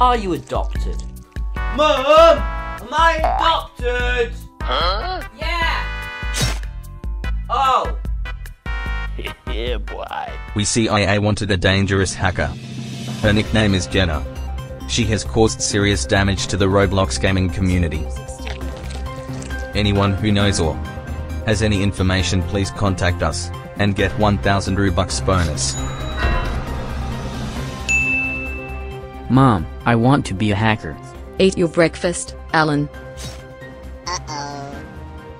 Are you adopted? Mom, am I adopted? Yeah. Oh, Yeah, boy. We CIA wanted a dangerous hacker. Her nickname is Jenna. She has caused serious damage to the Roblox gaming community. Anyone who knows or has any information please contact us and get 1000 Robux bonus. Mom, I want to be a hacker. Ate your breakfast, Alan. Uh-oh.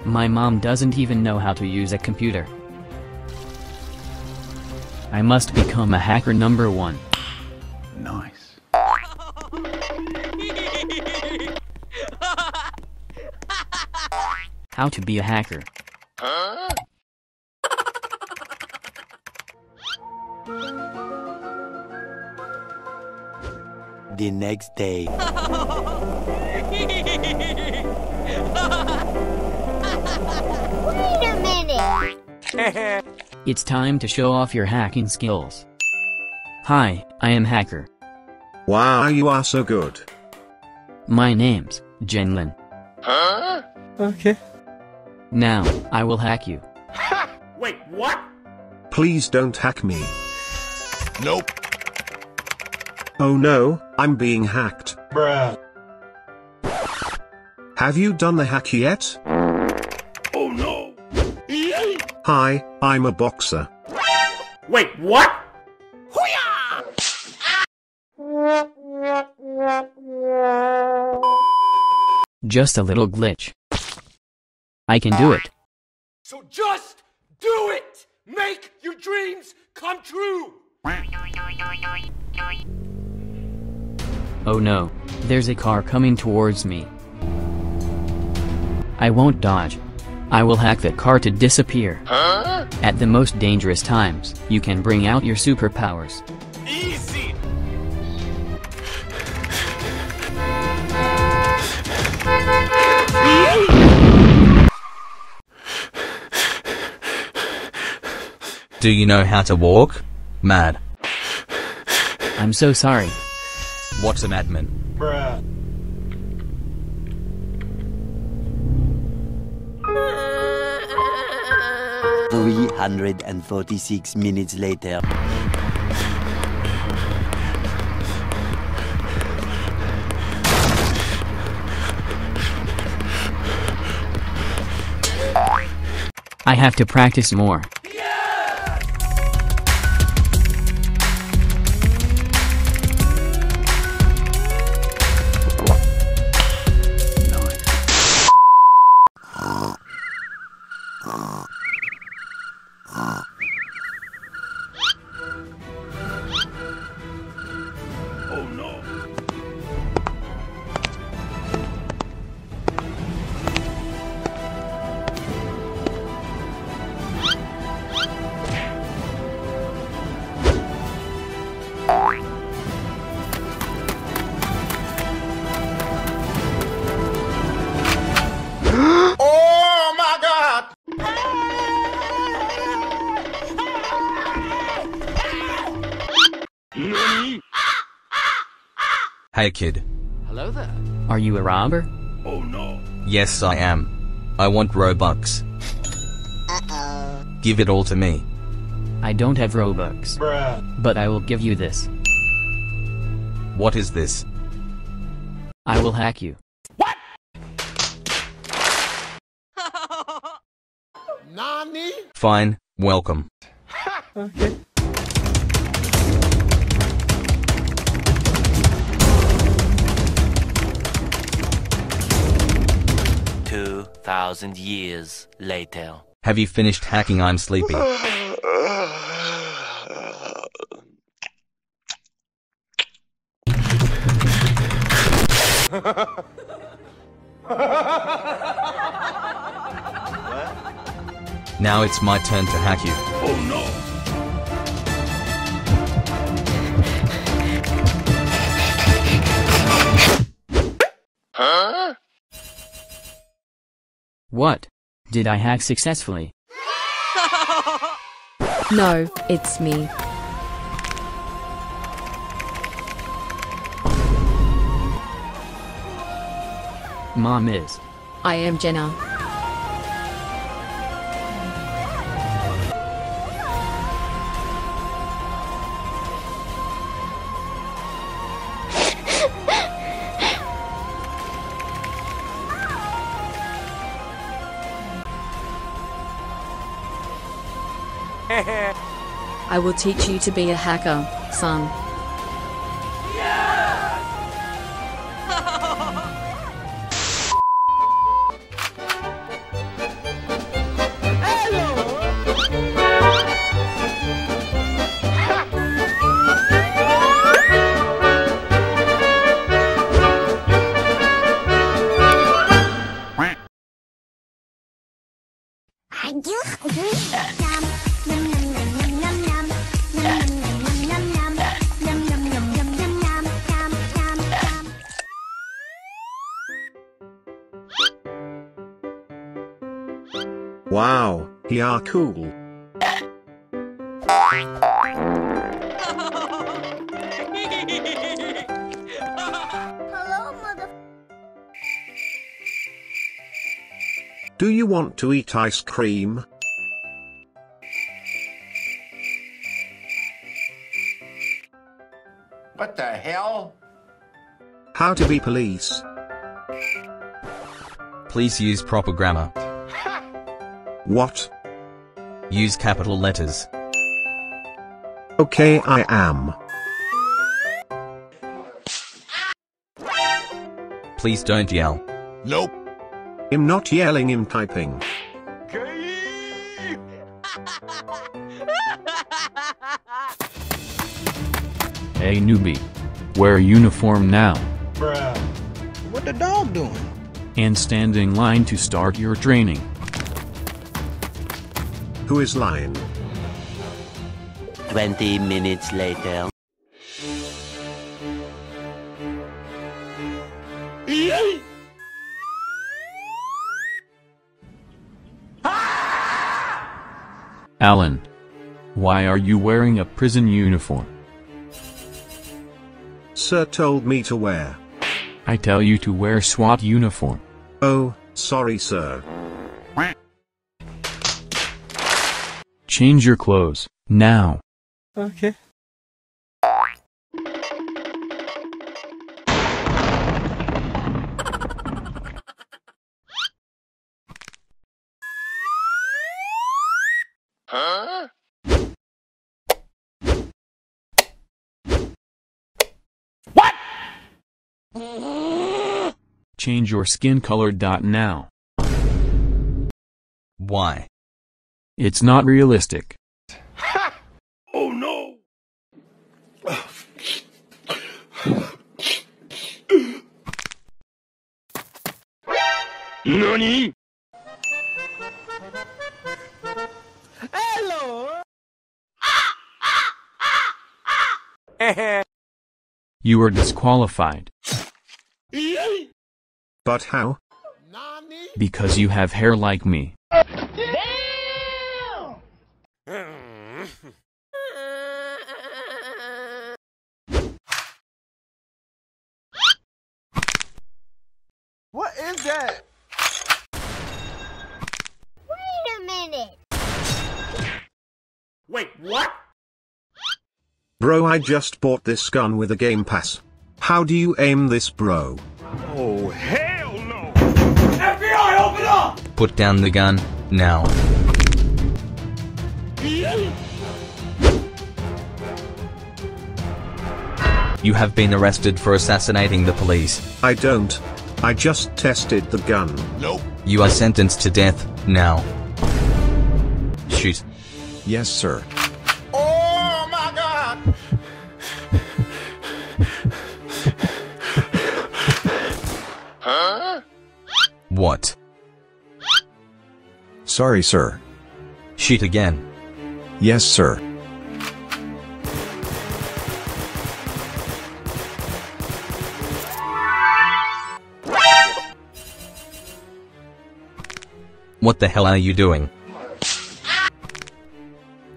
My mom doesn't even know how to use a computer. I must become a hacker number one. Nice. How to be a hacker. The next day. Wait a minute. It's time to show off your hacking skills. Hi, I am Hacker. Wow, you are so good. My name's Jenlin. Huh? Okay. Now, I will hack you. Wait, what? Please don't hack me. Nope. Oh no, I'm being hacked. Bruh. Have you done the hack yet? Oh no. Hi, I'm a boxer. Wait, what? Just a little glitch. I can do it. So just do it! Make your dreams come true! Oh no, there's a car coming towards me. I won't dodge. I will hack the car to disappear. At the most dangerous times, you can bring out your superpowers. Easy! Do you know how to walk? Mad. I'm so sorry. What's an admin? Bruh. Three hundred and forty-six minutes later. I have to practice more. Hey kid. Hello there. Are you a robber? Oh no. Yes I am. I want Robux. Uh-oh. Give it all to me. I don't have Robux, Bruh. but I will give you this. What is this? I will hack you. What? Nani? Fine, welcome. Okay. Thousand years later. Have you finished hacking? I'm sleepy. Now it's my turn to hack you. Oh no. What? Did I hack successfully? no, it's me. Mom is. I am Jenna. I will teach you to be a hacker, son. Are cool. Hello, mother. Do you want to eat ice cream? What the hell? How to be police? Please use proper grammar. What? Use capital letters. Okay, I am. Please don't yell. Nope. I'm not yelling, I'm typing. Hey newbie. Wear uniform now. Bruh. What the dog doing? And stand in line to start your training. Who is lying? 20 minutes later. Alan. Why are you wearing a prison uniform? Sir told me to wear. I tell you to wear SWAT uniform. Oh, sorry, sir. Change your clothes, now. Okay. Change your skin color. Dot now. Why? It's not realistic. Ha! Oh no! NANI?! Hello! You are disqualified. But how? Because you have hair like me. What is that? Wait a minute. Wait, what? Bro, I just bought this gun with a game pass. How do you aim this, bro? Oh, hell no! FBI, open up! Put down the gun, now. You have been arrested for assassinating the police. I don't. I just tested the gun. Nope. You are sentenced to death, now. Shoot. Yes, sir. Oh my god! Huh? What? Sorry, sir. Shoot again. Yes, sir. What the hell are you doing?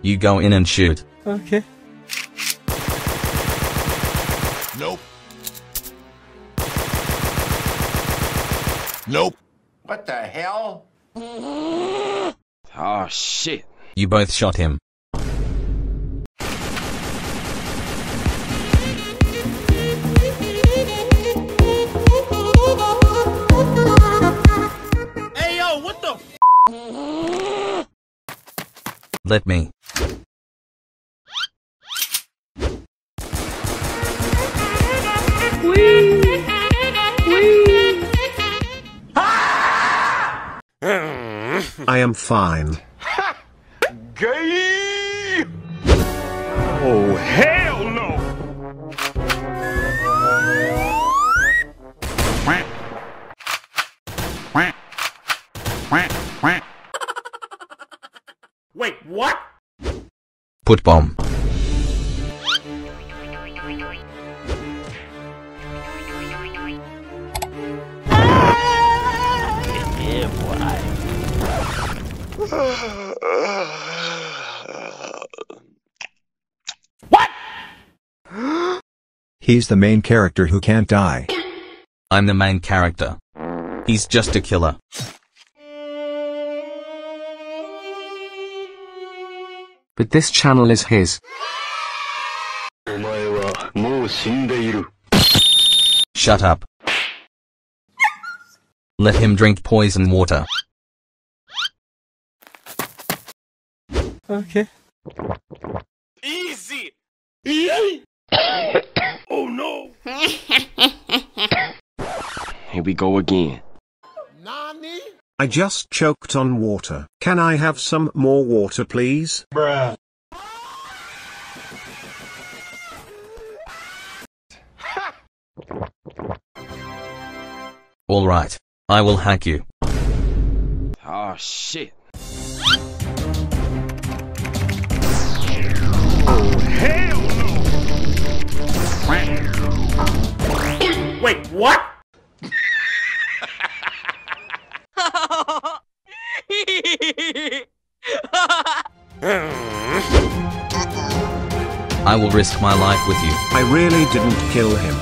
You go in and shoot. Okay. Nope. Nope. What the hell? Oh shit. You both shot him. Let me. I am fine. Gay! Oh hell Put bomb. He's the main character who can't die. I'm the main character. He's just a killer. But this channel is his. Shut up. Let him drink poison water. Okay. Easy! oh no! Here we go again. Nani? I just choked on water. Can I have some more water, please? Bruh. Alright. I will hack you. Oh shit. Oh Hell no! Wait, what? I will risk my life with you. I really didn't kill him.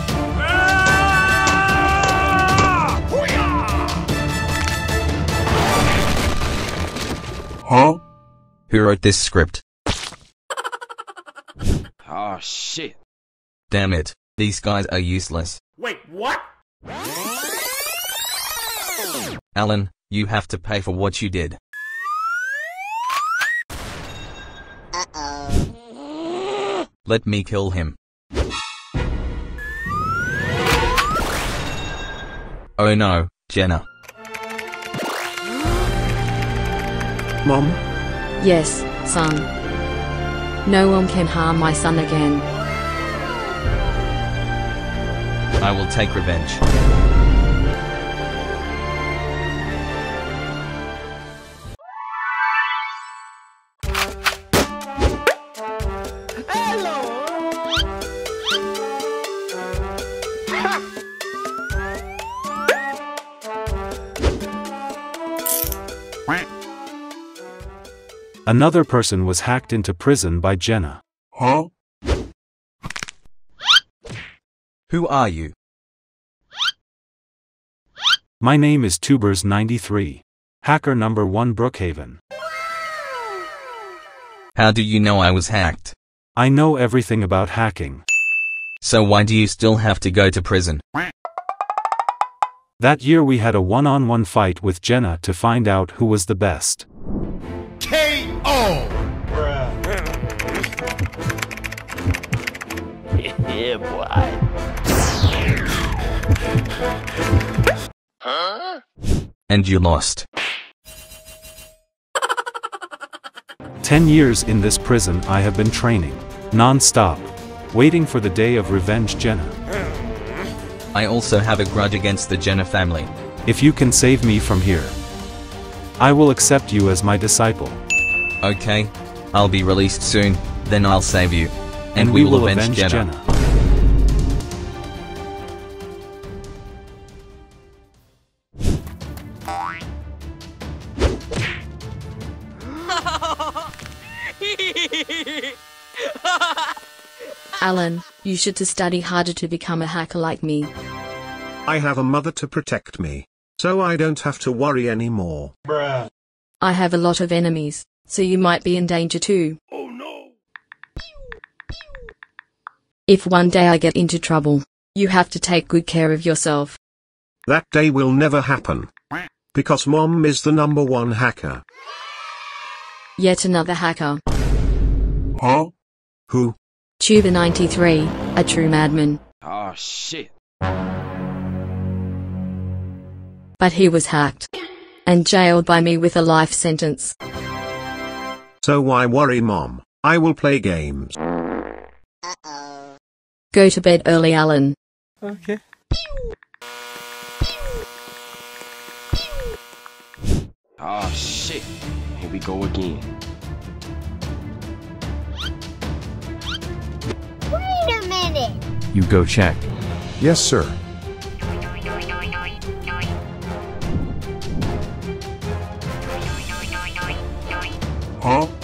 Huh? Who wrote this script? Oh shit. Damn it. These guys are useless. Wait, what? Alan, you have to pay for what you did. Let me kill him. Oh no, Jenna. Mom? Yes, son. No one can harm my son again. I will take revenge. Another person was hacked into prison by Jenna. Huh? Who are you? My name is Tubers93. Hacker number 1 Brookhaven. How do you know I was hacked? I know everything about hacking. So why do you still have to go to prison? That year we had a one-on-one fight with Jenna to find out who was the best. Oh, K.O. yeah, boy. Huh? And you lost. Ten years in this prison I have been training, non-stop, waiting for the day of revenge Jenna. I also have a grudge against the Jenna family. If you can save me from here, I will accept you as my disciple. Okay, I'll be released soon, then I'll save you. And, And we, we will will avenge, avenge Jenna. Jenna. Alan, you should to study harder to become a hacker like me. I have a mother to protect me. So I don't have to worry anymore. Bruh. I have a lot of enemies, so you might be in danger too. Oh no! If one day I get into trouble, you have to take good care of yourself. That day will never happen. Because mom is the number one hacker. Yet another hacker. Huh? Who? Tuber93, a true madman. Oh shit. But he was hacked. And jailed by me with a life sentence. So why worry mom? I will play games. Uh-oh. Go to bed early, Alan. Okay. Oh shit. Here we go again. Wait a minute. You go check. Yes, sir. Huh?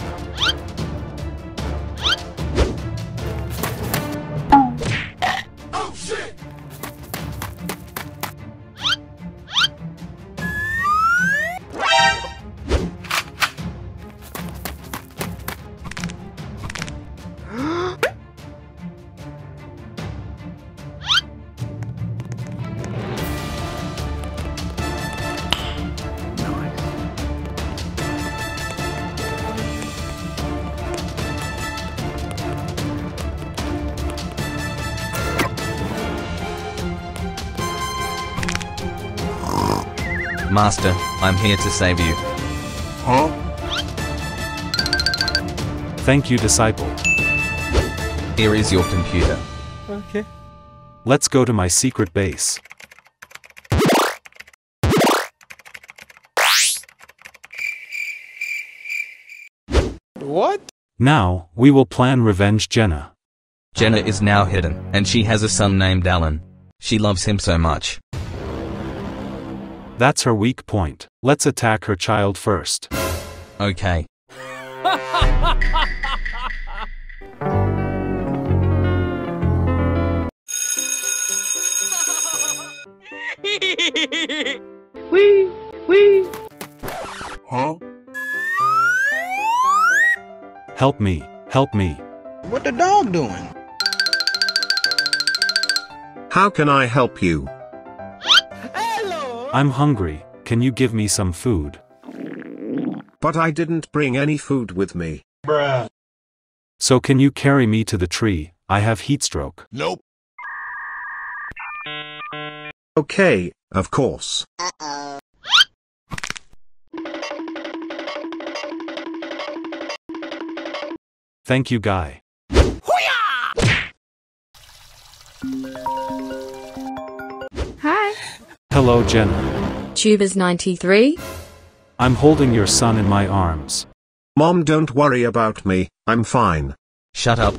Master, I'm here to save you. Huh? Thank you, disciple. Here is your computer. Okay. Let's go to my secret base. What? Now, we will plan Revenge Jenna. Jenna is now hidden, and she has a son named Alan. She loves him so much. That's her weak point. Let's attack her child first. Okay. Wee, wee. Huh? Help me, help me. What the dog doing? How can I help you? Hello! I'm hungry, can you give me some food? But I didn't bring any food with me. Bruh. So can you carry me to the tree? I have heatstroke. Nope. Okay, of course. Thank you, Guy. Hi. Hello, Jenna. Tubers93? I'm holding your son in my arms. Mom, don't worry about me. I'm fine. Shut up.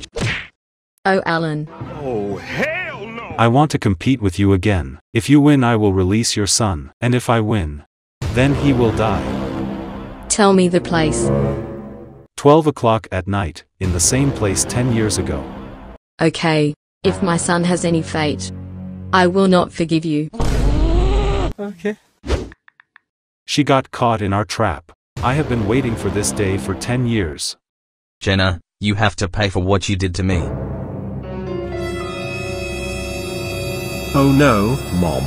Oh, Alan. Oh, hell no! I want to compete with you again. If you win, I will release your son. And if I win, then he will die. Tell me the place. 12 o'clock at night, in the same place 10 years ago. Okay. If my son has any fate, I will not forgive you. Okay. She got caught in our trap. I have been waiting for this day for 10 years. Jenna, you have to pay for what you did to me. Oh no, Mom.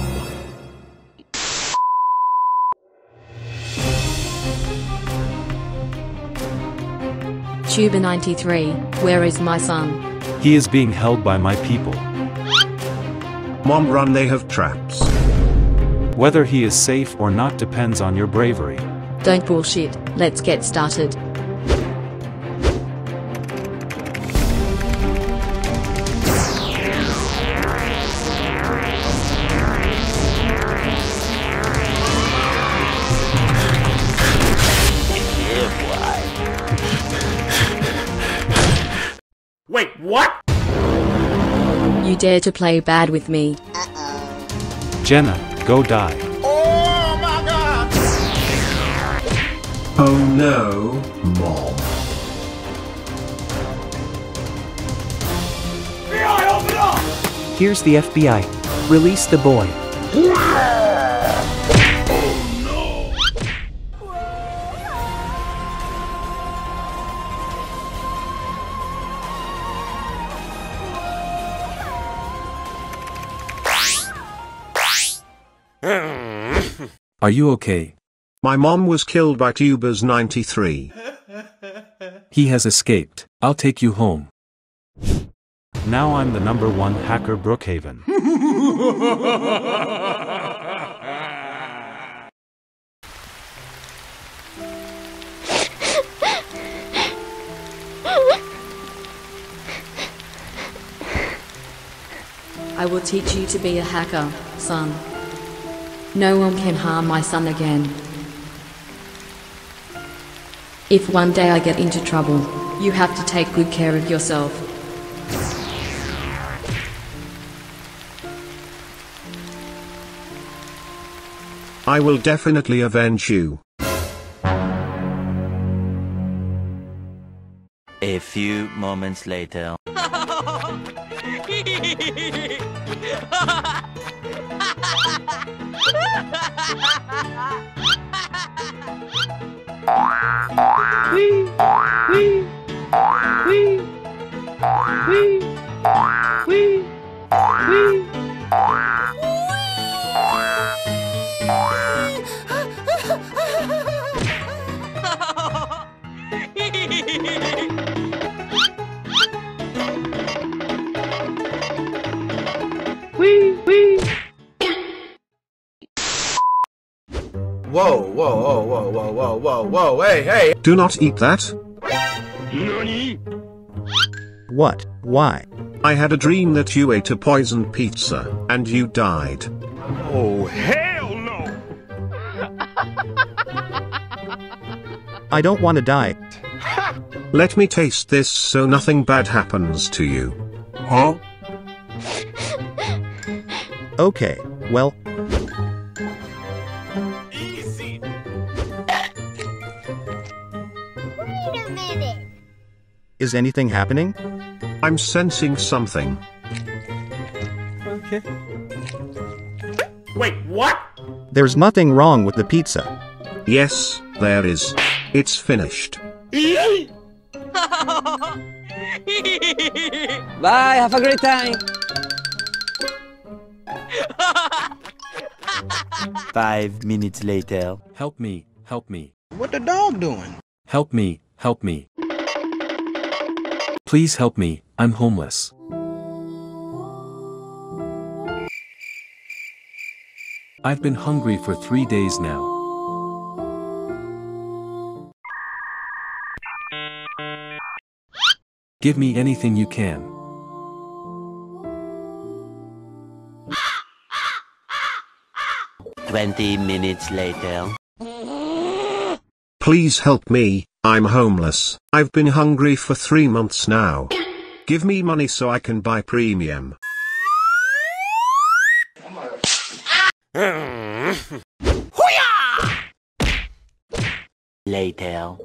Tuber93, where is my son? He is being held by my people. Mom, run, they have traps. Whether he is safe or not depends on your bravery. Don't bullshit, let's get started. Wait, what? You dare to play bad with me. Jenna, go die. Oh my god! Oh no, Mom. FBI, open up! Here's the FBI. Release the boy. Are you okay? My mom was killed by Tubers 93. He has escaped. I'll take you home. Now I'm the number one hacker Brookhaven. I will teach you to be a hacker, son. No one can harm my son again. If one day I get into trouble, you have to take good care of yourself. I will definitely avenge you. A few moments later. Wee, wee, wee, wee, whoa, whoa, whoa, whoa, whoa, hey, hey! Do not eat that. What? Why? I had a dream that you ate a poisoned pizza, and you died. Oh, hell no! I don't want to die. Let me taste this so nothing bad happens to you. Huh? Okay, well, is anything happening? I'm sensing something. Okay. Wait, what? There's nothing wrong with the pizza. Yes, there is. It's finished. Bye, have a great time. Five minutes later. Help me, help me. What the dog doing? Help me, help me. Please help me, I'm homeless. I've been hungry for three days now. Give me anything you can. Twenty minutes later. Please help me, I'm homeless. I've been hungry for three months now. Give me money so I can buy premium. Hmm. Later.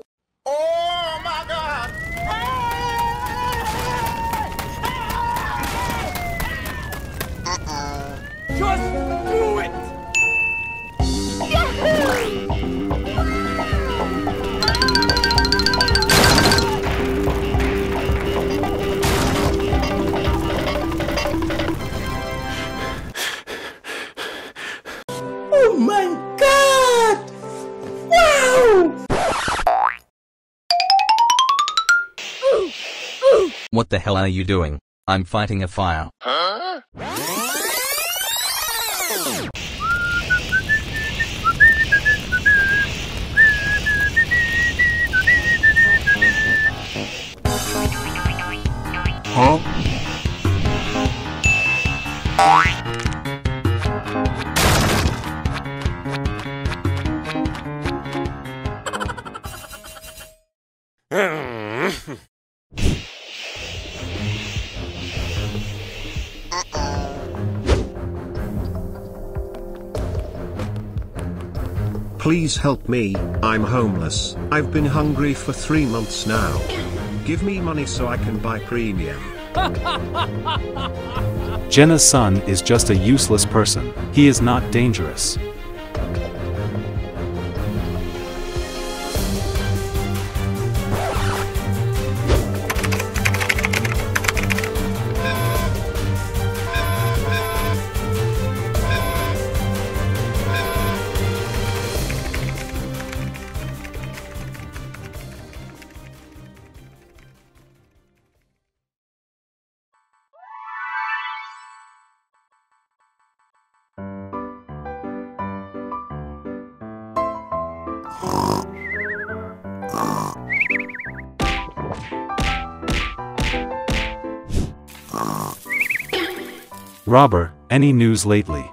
What the hell are you doing? I'm fighting a fire. Huh? Please help me, I'm homeless. I've been hungry for three months now. Give me money so I can buy premium. Jenna's son is just a useless person. He is not dangerous. Robber, any news lately?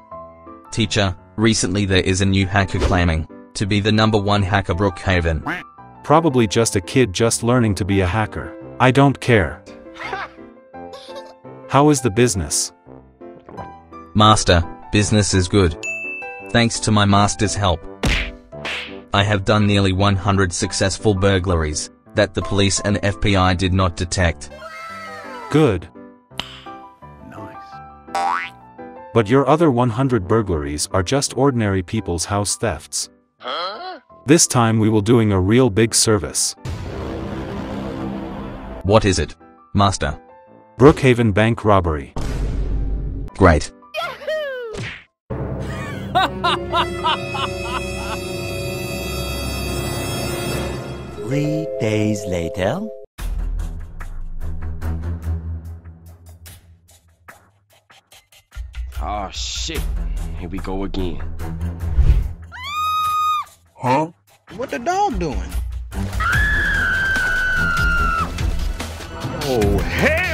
Teacher, recently there is a new hacker claiming to be the number one hacker Brookhaven. Probably just a kid just learning to be a hacker. I don't care. How is the business? Master, business is good. Thanks to my master's help. I have done nearly 100 successful burglaries that the police and FBI did not detect. Good. Nice. But your other 100 burglaries are just ordinary people's house thefts. Huh? This time we will doing a real big service. What is it, Master? Brookhaven Bank robbery. Great. Three days later. Oh shit. Here we go again. Huh? What the dog doing? Oh, hell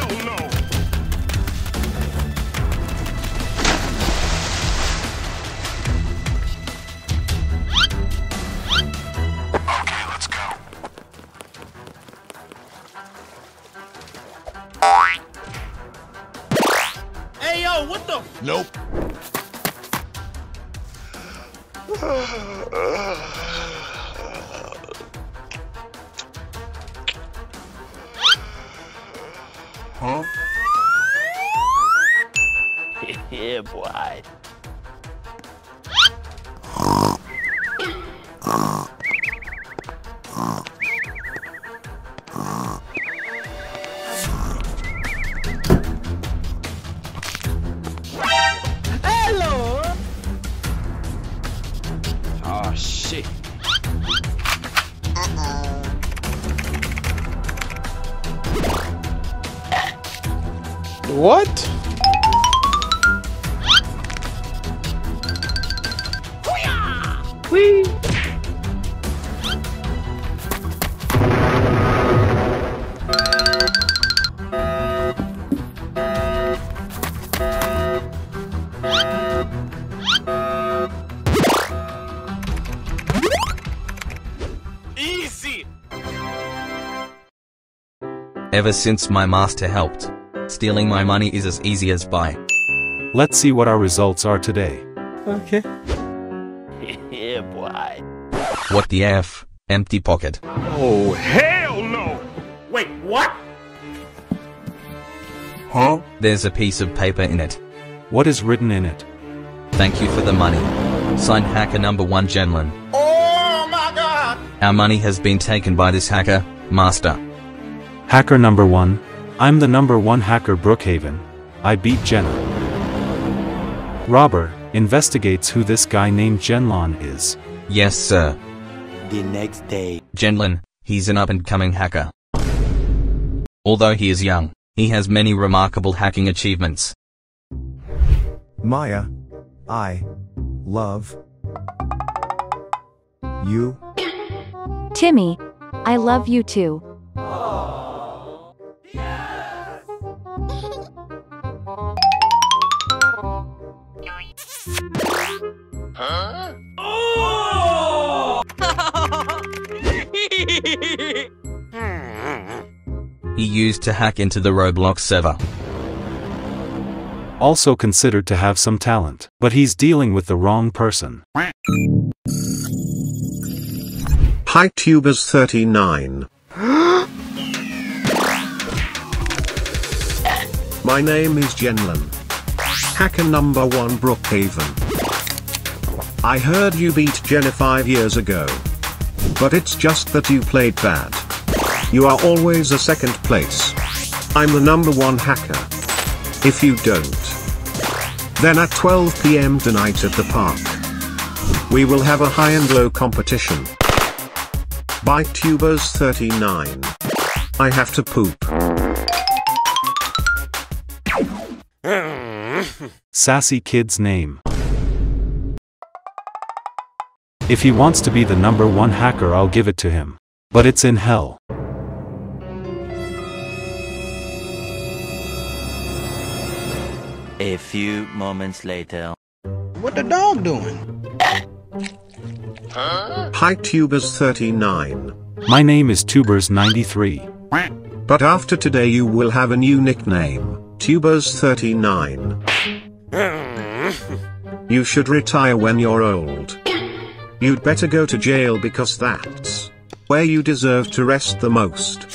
Ever since my master helped, stealing my money is as easy as pie. Let's see what our results are today. Okay. yeah, boy. What the F? Empty pocket. Oh, hell no! Wait, what? Huh? There's a piece of paper in it. What is written in it? Thank you for the money. Signed hacker number one Genlin. Oh my god! Our money has been taken by this hacker, master. Hacker number one. I'm the number one hacker Brookhaven. I beat Jenna. Robber investigates who this guy named Genlon is. Yes, sir. The next day. Genlin, he's an up and coming hacker. Although he is young, he has many remarkable hacking achievements. Maya, I love you. Timmy, I love you too. Huh? Oh! He used to hack into the Roblox server. Also considered to have some talent, but he's dealing with the wrong person. PyTubers 39. My name is Jenlin. Hacker number one Brookhaven. I heard you beat Jenna five years ago. But it's just that you played bad. You are always a second place. I'm the number one hacker. If you don't, then at 12 pm tonight at the park, we will have a high and low competition. By Tubers 39. I have to poop. Sassy kid's name. If he wants to be the number one hacker I'll give it to him. But it's in hell. A few moments later. What the dog doing? Huh? Hi Tubers39. My name is Tubers93. But after today you will have a new nickname, Tubers39. you should retire when you're old. You'd better go to jail because that's where you deserve to rest the most.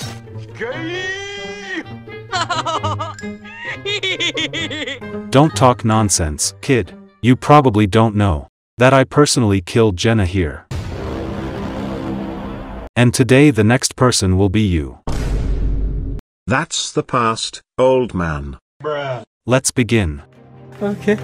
Don't talk nonsense, kid. You probably don't know that I personally killed Jenna here. And today the next person will be you. That's the past, old man. Let's begin. Okay.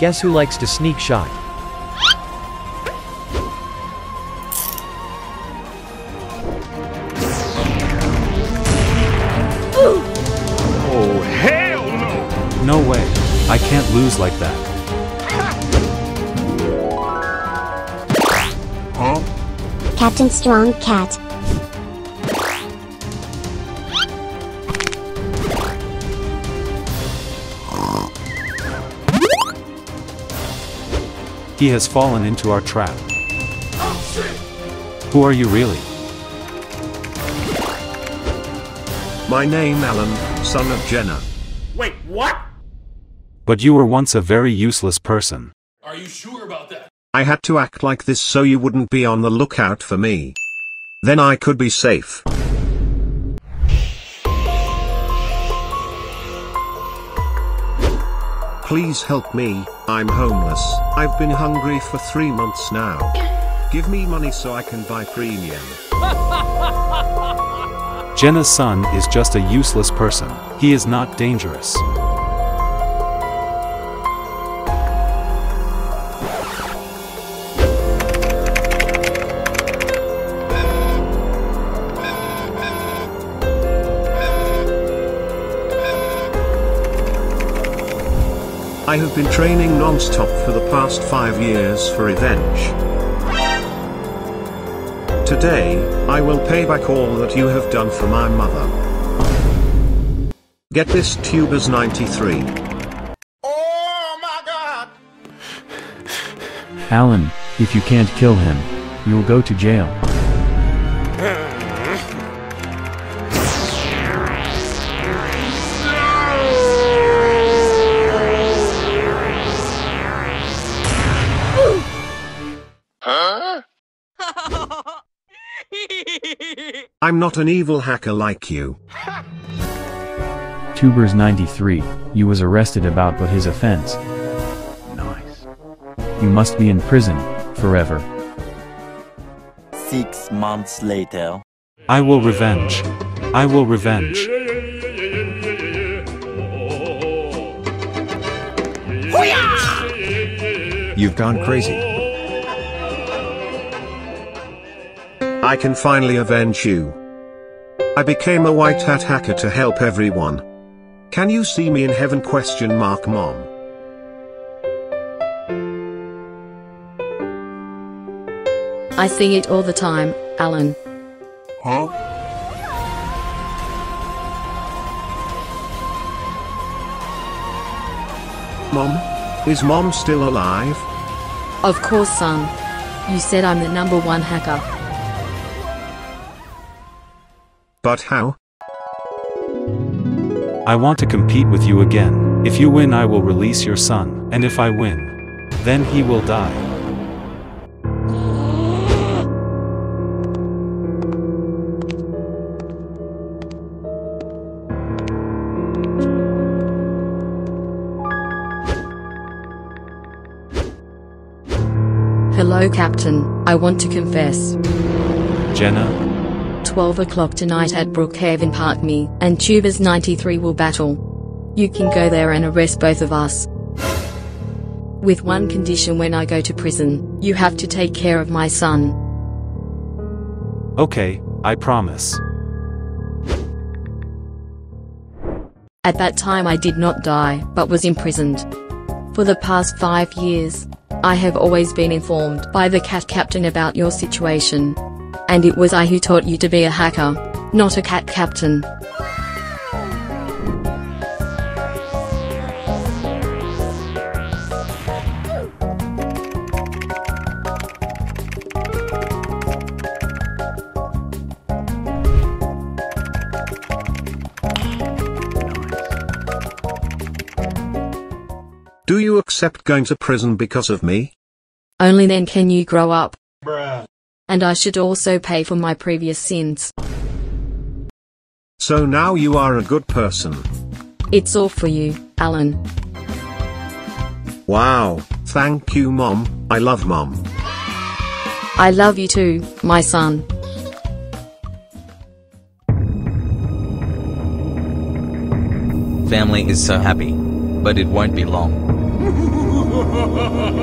Guess who likes to sneak shot? Oh, hell no! No way. I can't lose like that. Captain Strong Cat. He has fallen into our trap. Who are you really? My name Alan, son of Jenna. Wait, what? But you were once a very useless person. Are you sure about that? I had to act like this so you wouldn't be on the lookout for me. Then I could be safe. Please help me, I'm homeless. I've been hungry for three months now. Give me money so I can buy premium. Jenna's son is just a useless person. He is not dangerous. I have been training non-stop for the past five years for revenge. Today, I will pay back all that you have done for my mother. Get this Tubers 93. Oh my god! Alan, if you can't kill him, you'll go to jail. I'm not an evil hacker like you. Tubers 93, you was arrested about but his offense. Nice. You must be in prison, forever. Six months later. I will revenge. I will revenge. You've gone crazy. I can finally avenge you. I became a white hat hacker to help everyone. Can you see me in heaven question mark mom? I see it all the time, Alan. Huh? Mom? Is mom still alive? Of course, son. You said I'm the number one hacker. But how? I want to compete with you again. If you win I will release your son, and if I win, then he will die. Hello, Captain. I want to confess. Jenna? 12 o'clock tonight at Brookhaven Park me and Tubers 93 will battle. You can go there and arrest both of us. With one condition when I go to prison, you have to take care of my son. Okay, I promise. At that time I did not die, but was imprisoned. For the past five years, I have always been informed by the cat captain about your situation. And it was I who taught you to be a hacker, not a cat captain. Do you accept going to prison because of me? Only then can you grow up. Bruh. And I should also pay for my previous sins. So now you are a good person. It's all for you, Alan. Wow, thank you mom, I love mom. I love you too, my son. Family is so happy. But it won't be long.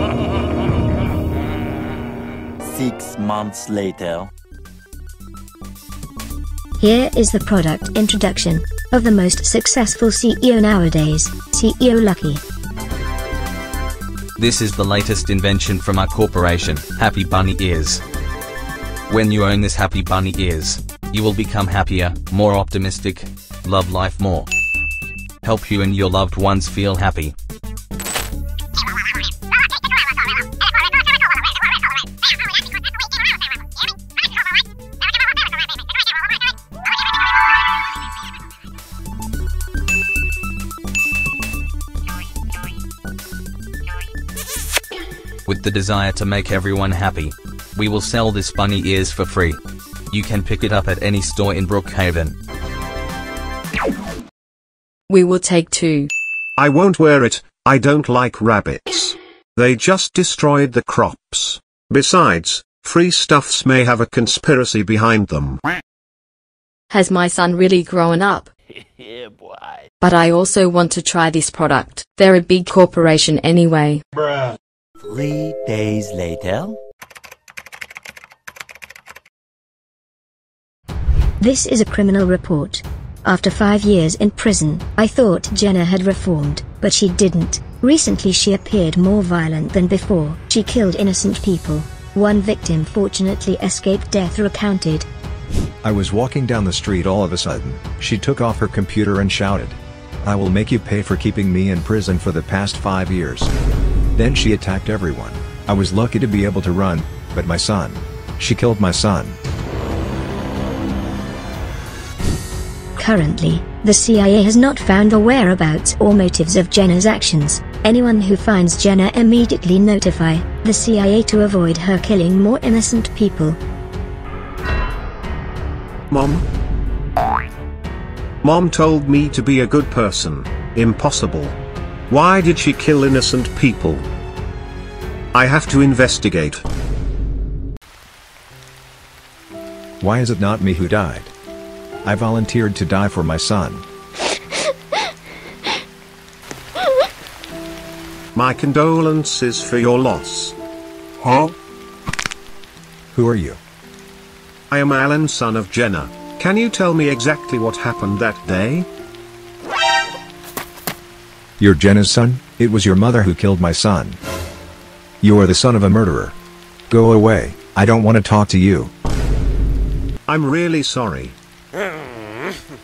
Six months later. Here is the product introduction of the most successful CEO nowadays, CEO Lucky. This is the latest invention from our corporation, Happy Bunny Ears. When you own this Happy Bunny Ears, you will become happier, more optimistic, love life more. Help you and your loved ones feel happy. With the desire to make everyone happy, we will sell this bunny ears for free. You can pick it up at any store in Brookhaven. We will take two. I won't wear it, I don't like rabbits. They just destroyed the crops. Besides, free stuffs may have a conspiracy behind them. Has my son really grown up? yeah, boy. But I also want to try this product. They're a big corporation anyway. Bruh. Three days later. This is a criminal report. After five years in prison, I thought Jenna had reformed, but she didn't. Recently she appeared more violent than before. She killed innocent people. One victim fortunately escaped death recounted. I was walking down the street all of a sudden, she took off her computer and shouted. I will make you pay for keeping me in prison for the past five years. Then she attacked everyone. I was lucky to be able to run, but my son. She killed my son. Currently, the CIA has not found the whereabouts or motives of Jenna's actions. Anyone who finds Jenna immediately notify the CIA to avoid her killing more innocent people. Mom? Mom told me to be a good person. Impossible. Why did she kill innocent people? I have to investigate. Why is it not me who died? I volunteered to die for my son. My condolences for your loss. Huh? Who are you? I am Alan son of Jenna. Can you tell me exactly what happened that day? You're Jenna's son? It was your mother who killed my son. You are the son of a murderer. Go away, I don't want to talk to you. I'm really sorry.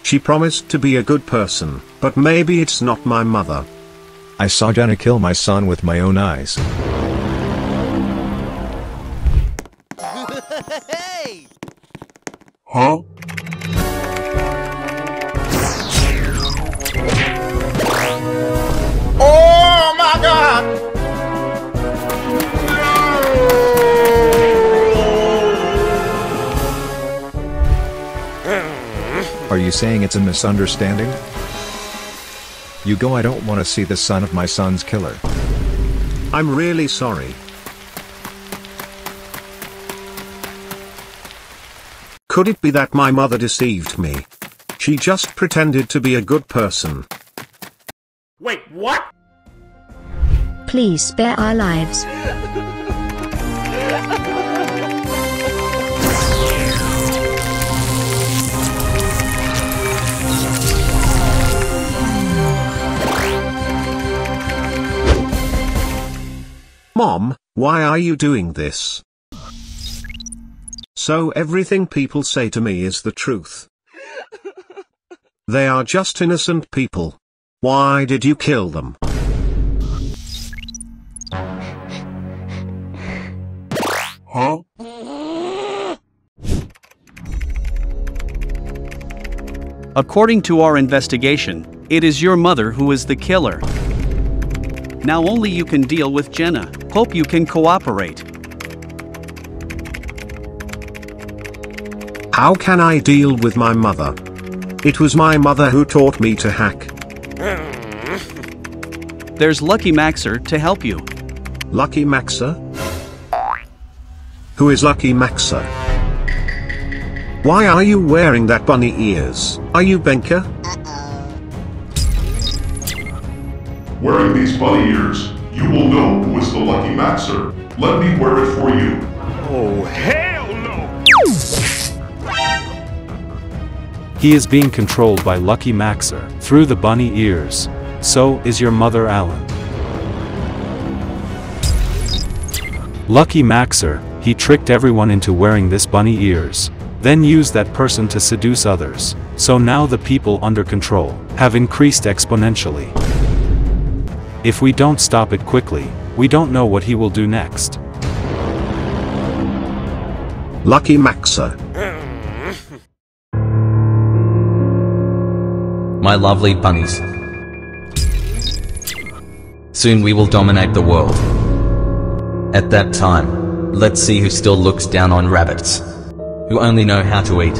She promised to be a good person, but maybe it's not my mother. I saw Jenna kill my son with my own eyes. hey! Huh? You saying it's a misunderstanding? You go I don't want to see the son of my son's killer. I'm really sorry. Could it be that my mother deceived me? She just pretended to be a good person. Wait, what? Please spare our lives. Mom, why are you doing this? So everything people say to me is the truth. They are just innocent people. Why did you kill them? Huh? According to our investigation, it is your mother who is the killer. Now only you can deal with Jenna. Hope you can cooperate. How can I deal with my mother? It was my mother who taught me to hack. There's Lucky Maxer to help you. Lucky Maxer? Who is Lucky Maxer? Why are you wearing that bunny ears? Are you Benka? Wearing these bunny ears, you will know who is the Lucky Maxer. Let me wear it for you. Oh, hell no! He is being controlled by Lucky Maxer through the bunny ears. So is your mother Alan. Lucky Maxer, he tricked everyone into wearing this bunny ears. Then used that person to seduce others. So now the people under control have increased exponentially. If we don't stop it quickly, we don't know what he will do next. Lucky Maxer. My lovely bunnies. Soon we will dominate the world. At that time, let's see who still looks down on rabbits. Who only know how to eat.